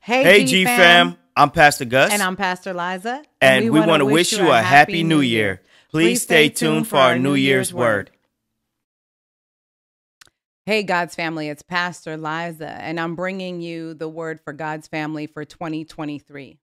Hey, Hey, G fam. fam. I'm Pastor Gus. And I'm Pastor Liza. and we, want to wish you a happy new year. Please stay tuned for our New Year's word. Hey, God's family, it's Pastor Liza, and I'm bringing you the word for God's family for 2023.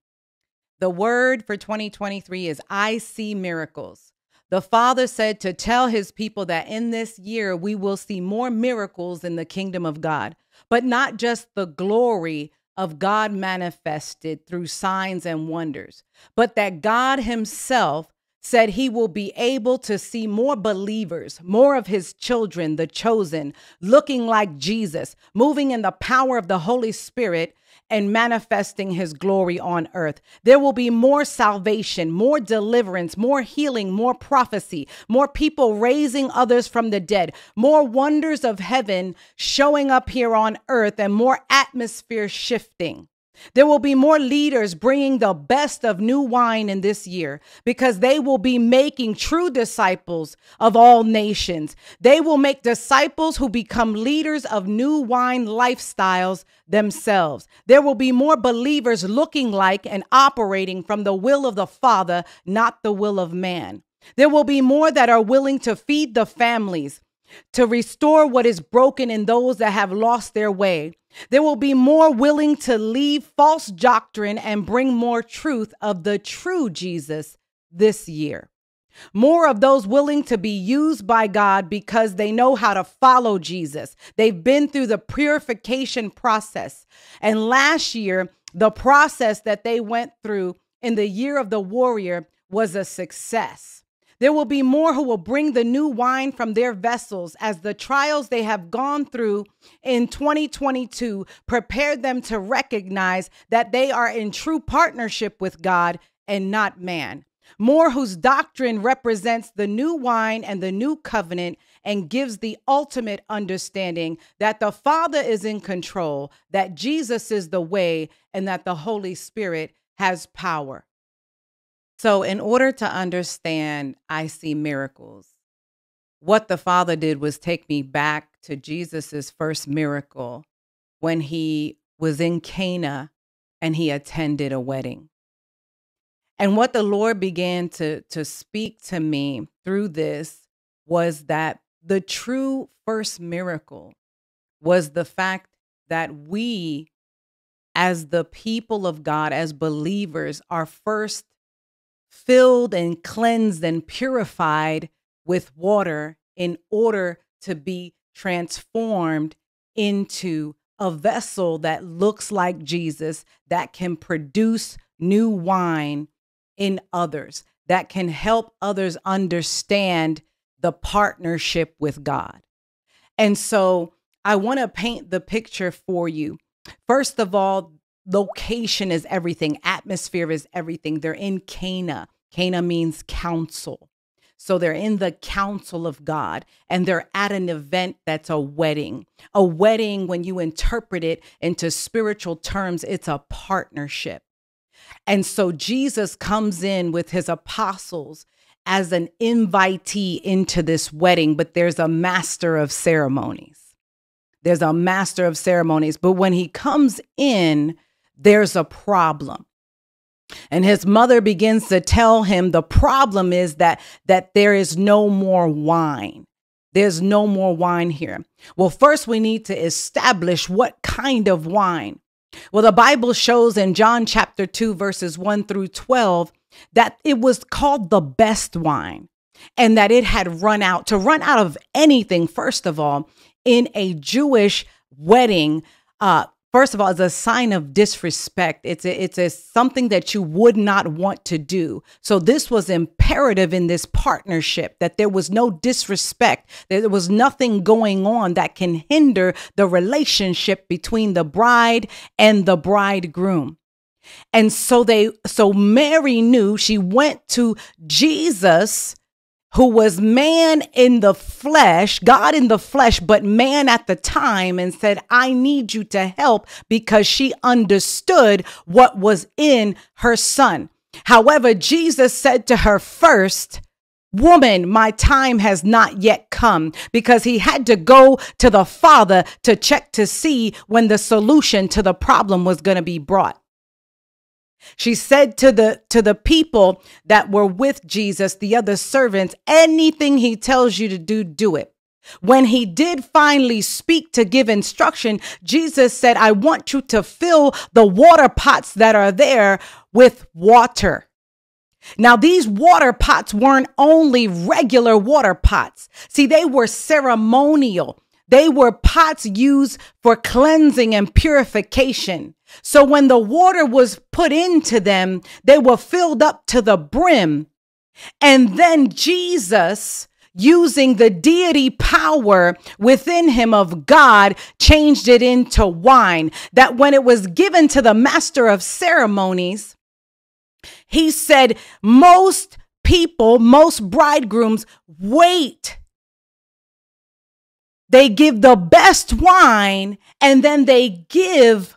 The word for 2023 is I see miracles. The Father said to tell his people that in this year we will see more miracles in the kingdom of God, but not just the glory of God manifested through signs and wonders, but that God Himself said He will be able to see more believers, more of His children, the chosen, looking like Jesus, moving in the power of the Holy Spirit and manifesting his glory on earth. There will be more salvation, more deliverance, more healing, more prophecy, more people raising others from the dead, more wonders of heaven showing up here on earth, and more atmosphere shifting. There will be more leaders bringing the best of new wine in this year because they will be making true disciples of all nations. They will make disciples who become leaders of new wine lifestyles themselves. There will be more believers looking like and operating from the will of the Father, not the will of man. There will be more that are willing to feed the families, to restore what is broken in those that have lost their way. There will be more willing to leave false doctrine and bring more truth of the true Jesus this year. More of those willing to be used by God because they know how to follow Jesus. They've been through the purification process. And last year, the process that they went through in the year of the warrior was a success. There will be more who will bring the new wine from their vessels as the trials they have gone through in 2022 prepared them to recognize that they are in true partnership with God and not man. More whose doctrine represents the new wine and the new covenant and gives the ultimate understanding that the Father is in control, that Jesus is the way, and that the Holy Spirit has power. So, in order to understand, I see miracles. What the Father did was take me back to Jesus's first miracle when he was in Cana and he attended a wedding. And what the Lord began to, to speak to me through this was that the true first miracle was the fact that we, as the people of God, as believers, are first filled and cleansed and purified with water in order to be transformed into a vessel that looks like Jesus, that can produce new wine in others, that can help others understand the partnership with God. And so I want to paint the picture for you. First of all, location is everything, atmosphere is everything. They're in Cana. Cana means council. So they're in the council of God and they're at an event that's a wedding. A wedding, when you interpret it into spiritual terms, it's a partnership. And so Jesus comes in with his apostles as an invitee into this wedding, but there's a master of ceremonies. There's a master of ceremonies. But when he comes in, there's a problem. And his mother begins to tell him the problem is that that there is no more wine. There's no more wine here. Well, first we need to establish what kind of wine. Well, the Bible shows in John chapter 2 verses 1 through 12 that it was called the best wine and that it had run out. To run out of anything first of all in a Jewish wedding uh first of all is a sign of disrespect. It's a, it's a something that you would not want to do. So this was imperative in this partnership that there was no disrespect. That there was nothing going on that can hinder the relationship between the bride and the bridegroom. And so they so mary knew she went to jesus who was man in the flesh, God in the flesh, but man at the time, and said, I need you to help because she understood what was in her son. However, Jesus said to her first, Woman, my time has not yet come because he had to go to the father to check to see when the solution to the problem was going to be brought. She said to the to the people that were with Jesus, the other servants, anything he tells you to do, do it. When he did finally speak to give instruction, Jesus said, I want you to fill the water pots that are there with water. Now, these water pots weren't only regular water pots. See, they were ceremonial. They were pots used for cleansing and purification. So when the water was put into them, they were filled up to the brim. And then Jesus, using the deity power within him of God, changed it into wine. That when it was given to the master of ceremonies, he said, most people, most bridegrooms wait. They give the best wine and then they give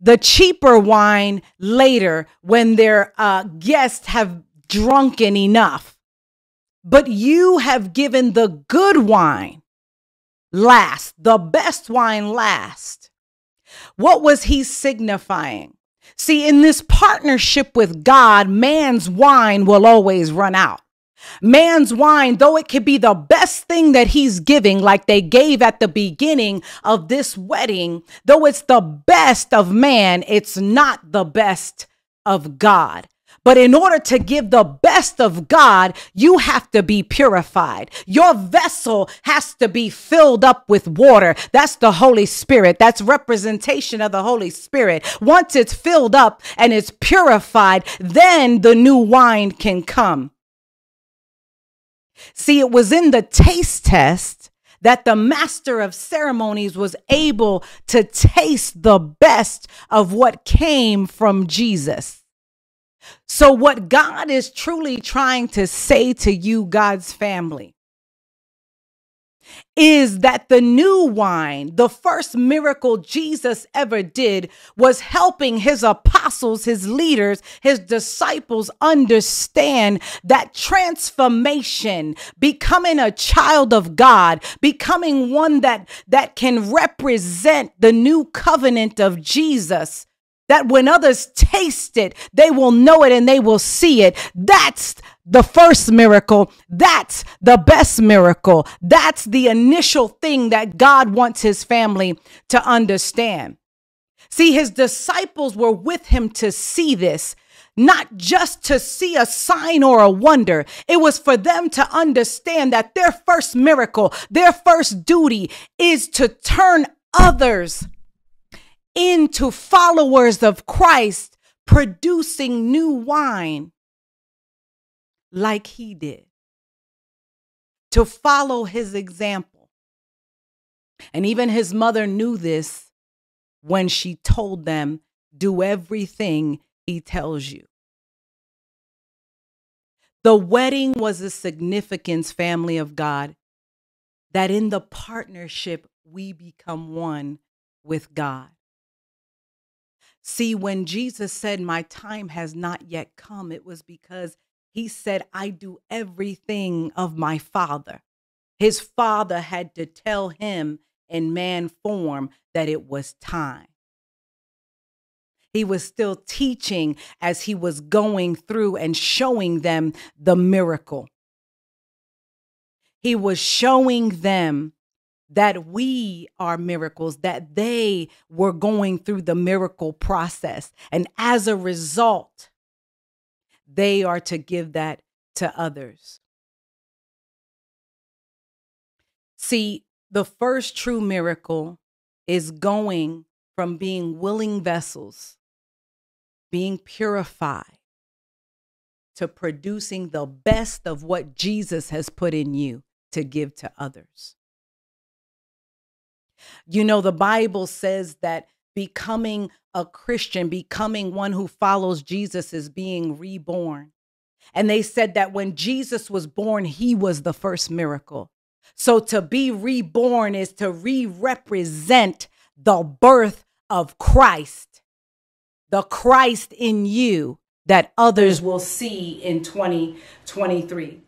the cheaper wine later when their uh, guests have drunken enough. But you have given the good wine last, the best wine last. What was he signifying? See, in this partnership with God, man's wine will always run out. Man's wine, though it could be the best thing that he's giving, like they gave at the beginning of this wedding, though it's the best of man, it's not the best of God. But in order to give the best of God, you have to be purified. Your vessel has to be filled up with water. That's the Holy Spirit. That's representation of the Holy Spirit. Once it's filled up and it's purified, then the new wine can come. See, it was in the taste test that the master of ceremonies was able to taste the best of what came from Jesus. So, what God is truly trying to say to you, God's family, is that the new wine, the first miracle Jesus ever did, was helping his apostles, his leaders, his disciples understand that transformation, becoming a child of God, becoming one that, that can represent the new covenant of Jesus that when others taste it, they will know it and they will see it. That's the first miracle. That's the best miracle. That's the initial thing that God wants his family to understand. See, his disciples were with him to see this, not just to see a sign or a wonder. It was for them to understand that their first miracle, their first duty is to turn others into followers of Christ, producing new wine like he did, to follow his example. And even his mother knew this when she told them, Do everything he tells you. The wedding was a significance, family of God, that in the partnership we become one with God. See, when Jesus said, My time has not yet come, it was because he said, I do everything of my Father. His Father had to tell him in man form that it was time. He was still teaching as he was going through and showing them the miracle. He was showing them that we are miracles, that they were going through the miracle process. And as a result, they are to give that to others. See, the first true miracle is going from being willing vessels, being purified, to producing the best of what Jesus has put in you to give to others. You know, the Bible says that becoming a Christian, becoming one who follows Jesus, is being reborn. And they said that when Jesus was born, he was the first miracle. So to be reborn is to re represent the birth of Christ, the Christ in you that others will see in 2023.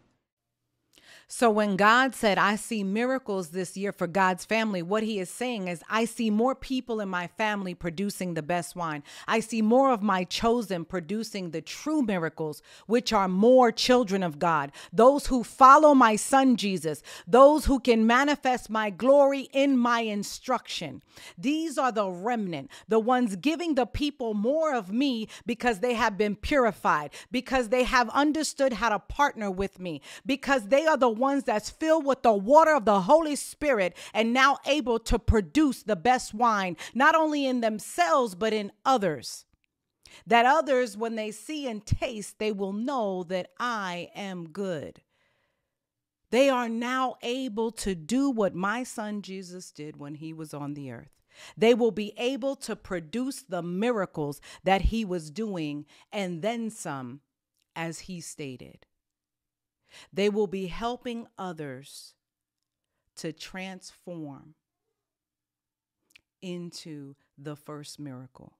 So when God said, I see miracles this year for God's family, what he is saying is, I see more people in my family producing the best wine. I see more of my chosen producing the true miracles, which are more children of God, those who follow my son Jesus, those who can manifest my glory in my instruction. These are the remnant, the ones giving the people more of me because they have been purified, because they have understood how to partner with me, because they are the ones that's filled with the water of the Holy Spirit and now able to produce the best wine, not only in themselves, but in others. That others, when they see and taste, they will know that I am good. They are now able to do what my son Jesus did when he was on the earth. They will be able to produce the miracles that he was doing and then some, as he stated. They will be helping others to transform into the first miracle.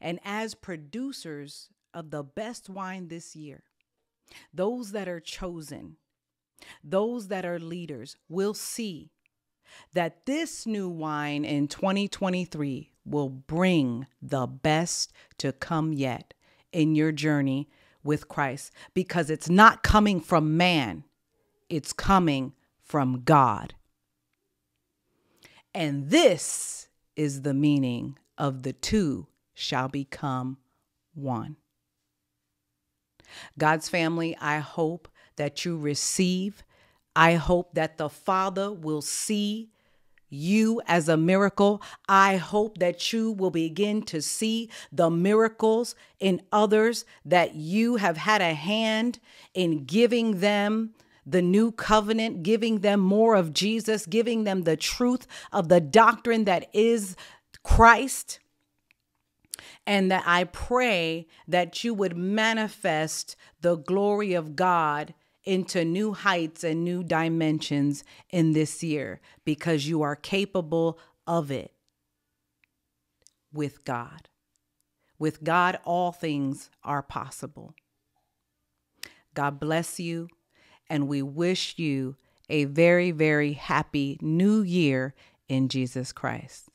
And as producers of the best wine this year, those that are chosen, those that are leaders will see that this new wine in 2023 will bring the best to come yet in your journey with Christ because it's not coming from man, it's coming from God. And this is the meaning of the two shall become one. God's family, I hope that you receive. I hope that the Father will see you as a miracle. I hope that you will begin to see the miracles in others, that you have had a hand in giving them the new covenant, giving them more of Jesus, giving them the truth of the doctrine that is Christ. And that I pray that you would manifest the glory of God into new heights and new dimensions in this year because you are capable of it with God. With God, all things are possible. God bless you, and we wish you a very, very happy new year in Jesus Christ.